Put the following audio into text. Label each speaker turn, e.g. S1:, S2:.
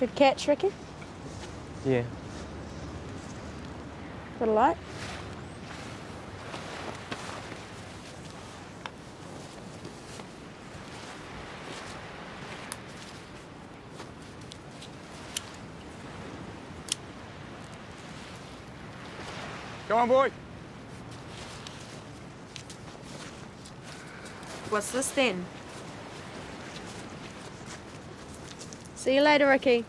S1: Good catch, Ricky.
S2: Yeah.
S1: Got a light?
S3: Come on, boy.
S4: What's this then?
S1: See you later, Ricky.